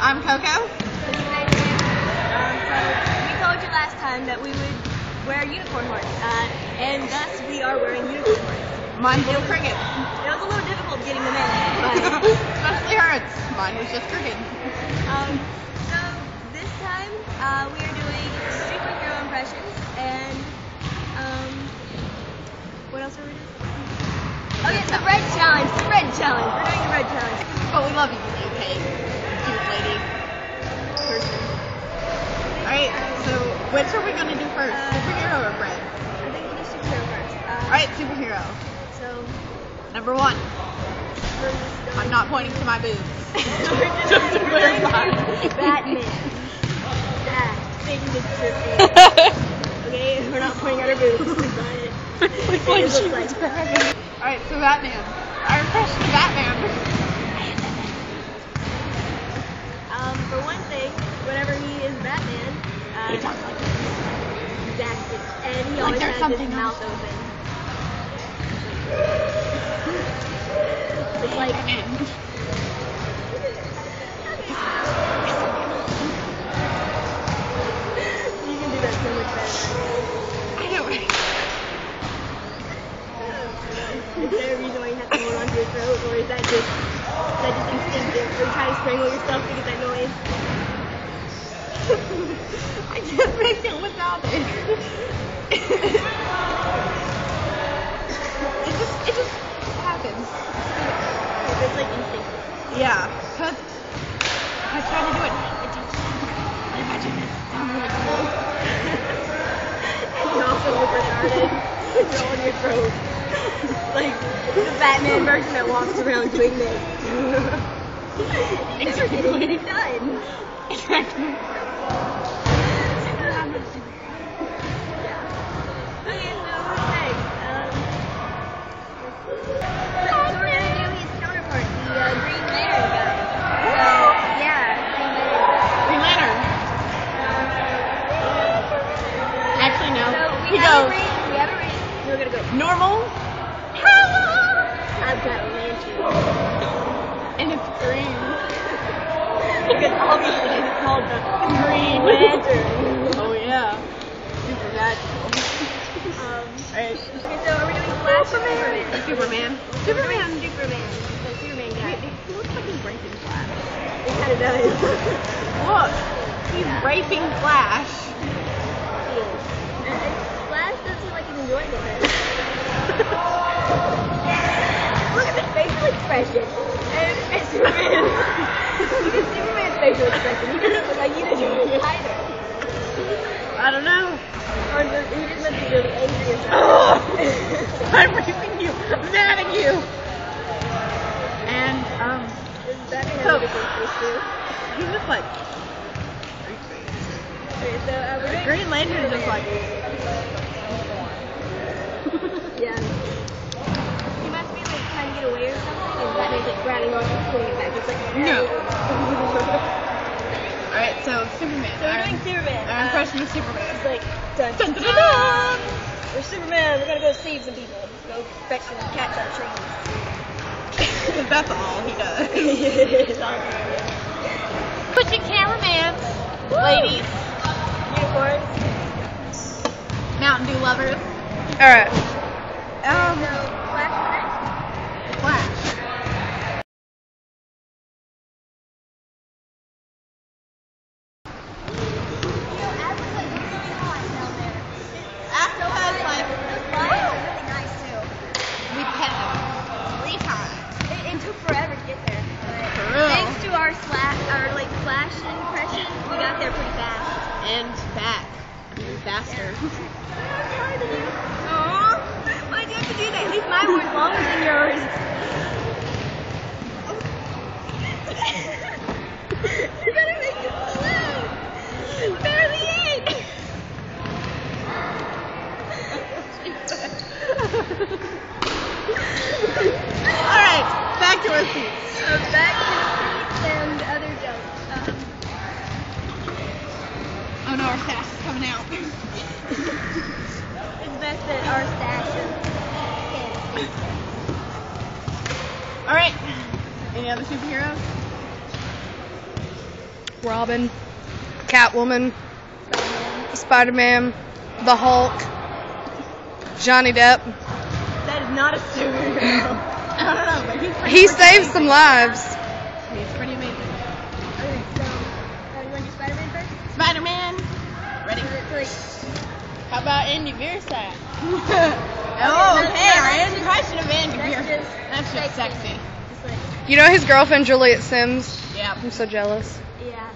I'm Coco. Um, so we told you last time that we would wear unicorn horns, uh, and thus we are wearing unicorn horns. Mine's little cricket. It was a little difficult getting them in, but Especially hers. Mine was just cricket. um, so this time uh, we are doing superhero impressions, and um, what else are we doing? Okay, the bread challenge. The bread challenge. We're doing the bread challenge. But we love you, okay? Lady. Person. Alright, so which are we gonna do first? Uh, Superhero or bread? I think we'll do superhero first. Uh, Alright, superhero. So Number one. we're just going I'm not pointing to my boobs. Just to clarify. Batman. That thing. Okay, we're not pointing at our boobs. But Looks it like like Batman. Alright, so Batman. Our impression of Batman. Um, for one thing, whenever he is Batman, uh, He talks like this. exactly, and he Like always has something his else. mouth open. It's like Batman. you can do that so much better. I know, right? Is there a reason why you have to hold onto your throat, or is that just is that just instinctive? Are you trying to strangle yourself to get that noise? I can't make it without it. it just it just happens. If it's like. Yeah, cause I try to do it. It just I imagine it. I'm really. You also retarded. It's all in your throat. like the Batman version that walks around doing this. It's done. Exactly. Um, Alright. okay, so are we doing Flash Superman? Superman. Superman. Superman. The Superman guy. He looks like he's raping Flash. It kind of does. Look, he's raping Flash. And- and Flash does seem like he's enjoying it. Look at the facial expression. And, and Superman. Look at Superman's facial expression. He doesn't look like he's enjoying it either. I don't know. Or just, he just must be really angry or. I'm raping you. I'm mad at you. And um, Does Batman have So- a different face too? he's just like Okay, so uh, we're doing Green Lantern is just like Yeah. He must be like trying to get away or something, and Batman's like grabbing on and pulling it back. It's like No. so All right, so Superman. So we're doing Superman. our Uh, impression of Superman. It's like dun Dun, dun dun, dun. dun, dun. We're Superman. We're gonna go save some people. Go fetch some cats out of trees. Because that's all he does. Put your cameraman, ladies, Unicorns. Mountain Dew lovers. All right. Um, So Flash Flash. Alright. Any other superheroes? Robin, Catwoman, Spider Man, the Hulk, Johnny Depp. That is not a superhero. I don't know, but he's pretty He freaking saved some lives. He's pretty amazing. Okay, so, uh, you want to do Spider-Man first? Spider-Man. Ready? Three. How about Andy Biersack? oh, that's- okay. Our that's impression of Andy That's Beer. just That's sexy. You know his girlfriend Juliet Simms? Yeah. I'm so jealous. yeah,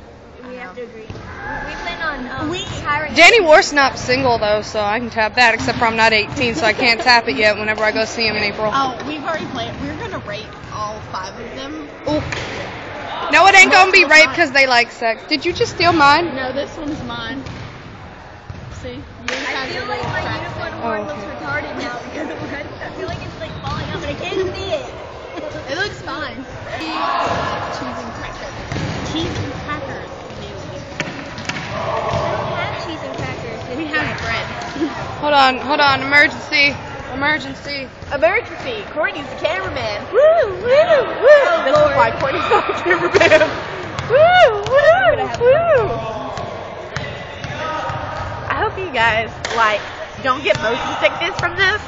we have to agree. We plan on um, We- hiring. Danny Worsnop's single though, so I can tap that. Except for I'm not 18, so I can't tap it yet. Whenever I go see him in April. Oh, we've already played. We're gonna rate all five of them. Ooh. No, it ain't gonna be rape because they like sex. Did you just steal mine? No, this one's mine. See? Yours I feel like my crack unicorn there. horn Oh, looks retarded now because of what I feel like it's like falling out, but I can't see it. It looks fine. Cheese and crackers. Cheese and crackers. I don't have cheese and crackers. We have bread. Hold on, hold on. Emergency. Emergency. Emergency. Courtney's the cameraman. Woo, woo, woo. Oh, this is why Courtney's not the cameraman. Woo, woo, woo. I hope you guys like don't get motion sickness from this.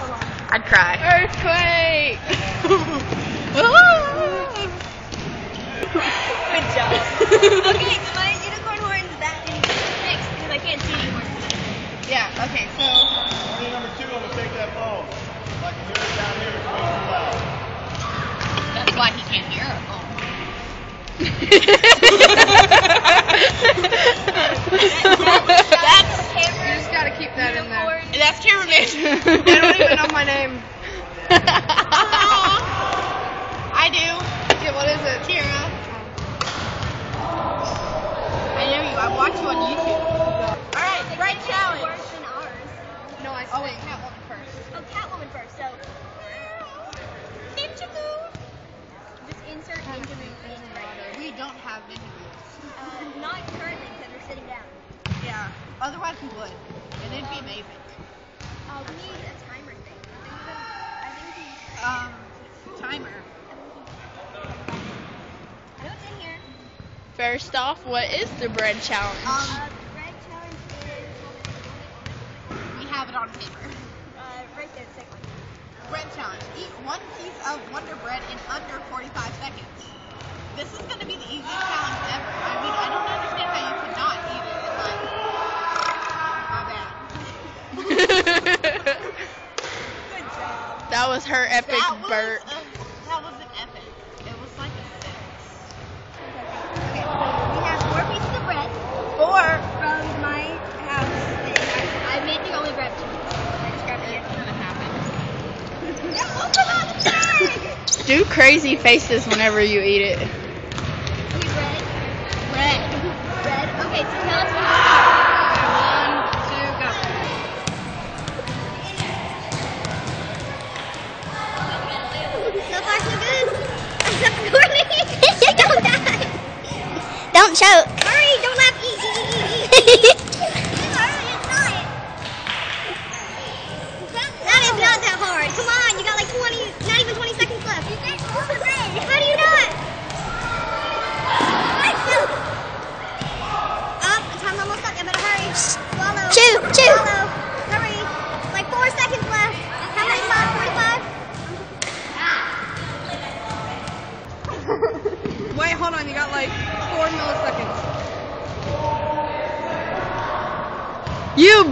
I'd cry. Earthquake. Good job. okay, so my unicorn horn's that fixed because I can't see anymore. Yeah. Okay. So. Rule number two, I'm gonna take that phone. If I can hear it down here, it's way too loud. That's why he can't hear it. That's You just gotta keep that in there. that's cameraman. They don't even know my name. I do. Yeah, what is it? Kera. I know you. I watch you on YouTube. All right, right challenge. Worse than ours. No, I Oh wait, Catwoman first. Oh, Catwoman first. So Ninja move. just insert into the in right We don't have ninja moves. Uh, not currently because we're sitting down. Yeah. Otherwise we would, and it'd be amazing. Uh, we need a timer thing. I think we can. Um, timer. I know it's in here. First off, what is the bread challenge? Um, Uh, the bread challenge is we have it on paper. uh, right there, the second one. Bread challenge. Eat one piece of Wonder Bread in under 45 seconds. This is going to be the easiest challenge ever. I mean, I don't understand how you could not eat it. in, Like, my bad. Good job. that was her epic that was, burp. uh, that was an epic. It was like a six. Okay, so We have four pieces of bread four. from my house. I, I made the only bread. I just grabbed it. It's gonna happen. Yeah, open up the bag! Do crazy faces whenever you eat it. シャウ。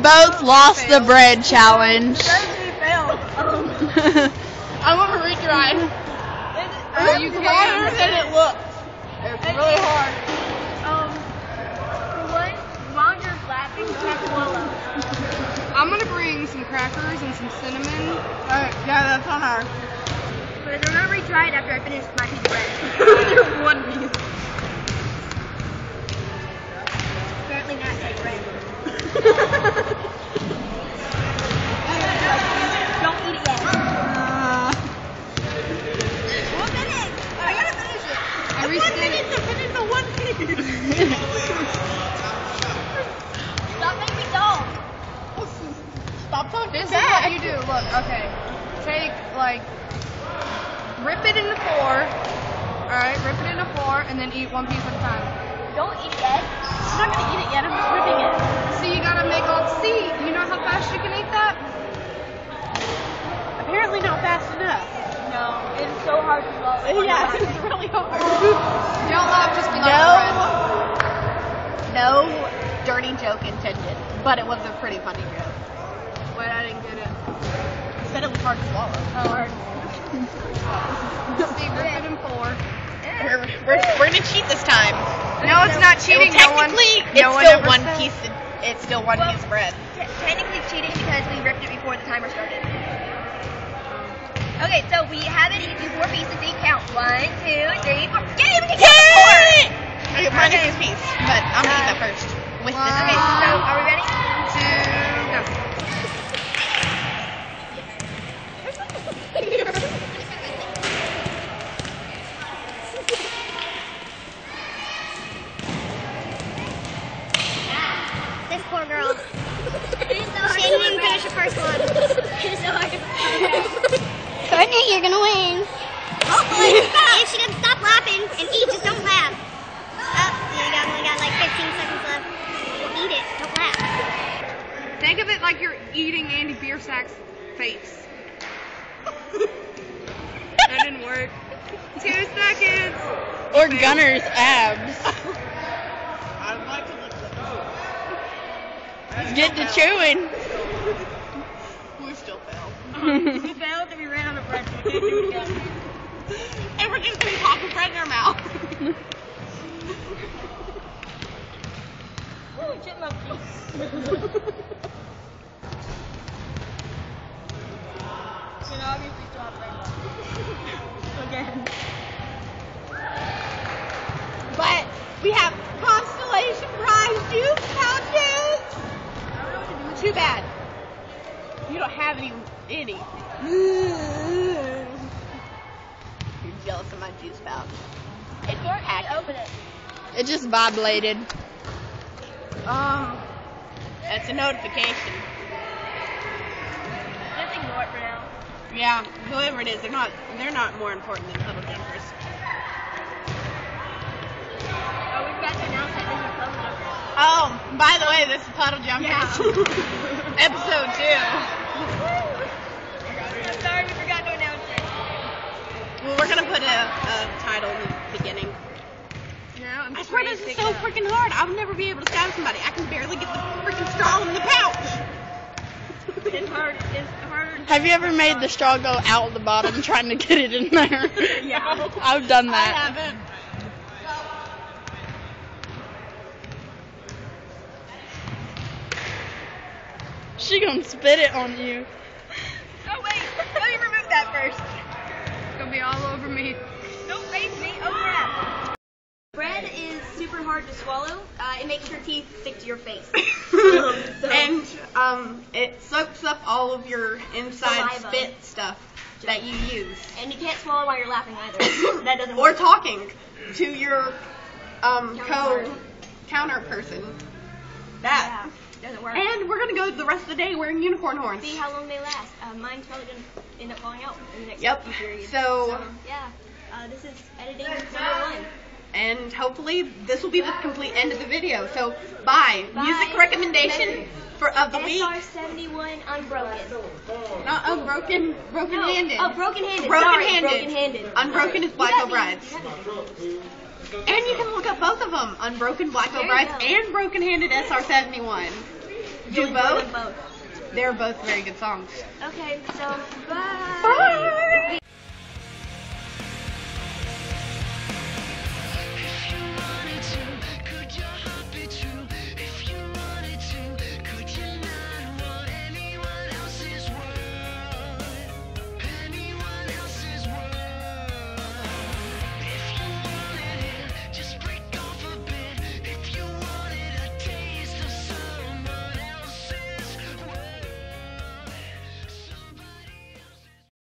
Both lost the bread challenge. I want to retry. Are you It's harder game? than it looks. It's really hard. Um, for one, while you're laughing, you have to swallow. I'm gonna bring some crackers and some cinnamon. Alright, yeah, that's on our. But I'm gonna retry it after I finish my piece of bread. one piece. Apparently not like bread. Don't eat it yet. One minute. I gotta finish it. I restate. to finish the one piece. Stop making me dull. Stop talking This is back. what you do. Look, okay. Take like, rip it into four. All right, rip it into four, and then eat one piece at a time. Don't eat it yet. I'm not gonna eat it yet. I'm just ripping it. So you gotta make all see. You know how fast you can eat that? Apparently not fast enough. No, it's so hard to swallow. Yeah, it's really hard. Don't laugh, just be like No, no dirty joke intended, but it was a pretty funny joke. Wait, I didn't get it. You said it was hard to swallow. Oh, hard. See, rip it in four. We're, we're, we're gonna cheat this time. No, it's not cheating. Well, no one, technically, no it's one still one piece. Of, it's still one Well, piece of bread. Te- technically cheating because we ripped it before the timer started. Okay, so we have it eat four pieces. So you count one, two, three, four. Yay, we can count four. Okay, mine Okay. is a piece, but I'm gonna eat that uh, first. With this Okay, so are we ready? Two, go. This poor girl. She didn't even finish the first one. It's so hard to Courtney, you're gonna win. Hopefully. if she doesn't stop laughing and eat, just don't laugh. Oh, you got, only got like 15 seconds left. Eat it. Don't laugh. Think of it like you're eating Andy Biersack's face. That work. Two seconds. Or Gunner's abs. I'd like to look at Get to chewing. We still fail. We failed and we ran out of bread. So we can't do it again. And we're just gonna pop a bread in our mouth. Ooh, chipmunk. And obviously still have left. Again. But we have constellation prize juice pouches. Too bad. You don't have any. Any. You're jealous of my juice pouch. It's your hack. Open it. It just vibrated. Um, that's a notification. Just ignore it for now. Yeah, whoever it is, they're not. They're not more important than puddle jumpers. Oh, we forgot to announce that this is Puddle Jumpers. Oh, by the way, this is puddle jumpers. Episode two. I'm sorry, we forgot to announce it. Well, we're gonna put a, a title in the beginning. Yeah, I'm I swear this is so freaking hard. I'll never be able to stab somebody. I can barely get the freaking straw in the pouch. It's hard. It's harder. Have you ever made the straw go out the bottom trying to get it in there? Yeah. I've done that. I that. haven't. She gonna spit it on you. Oh wait, let me remove that first. It's gonna be all over me. Don't face me. Oh crap. Bread is super hard to swallow. Uh, it makes your teeth stick to your face. and um, it soaks up all of your inside Saliva. spit stuff that you use. And you can't swallow while you're laughing either. that doesn't or work. talking to your um, co counter person. That. Yeah, doesn't work. And we're gonna go the rest of the day wearing unicorn horns. see how long they last. Uh, mine's probably gonna end up falling out in the next Yep. few periods. So- yeah, uh, this is editing number one. And hopefully this will be the complete end of the video. So bye. Bye. Music recommendation for of the week. SR71 Unbroken. Not unbroken, broken No. handed. Oh, broken handed. Broken Sorry, handed. broken handed. Unbroken is Black You got Veil me. Brides. You got me. And you can look up both of them. Unbroken Black Veil There you Brides and Broken Handed SR71. Do both. both. They're both very good songs. Okay, so bye. Bye.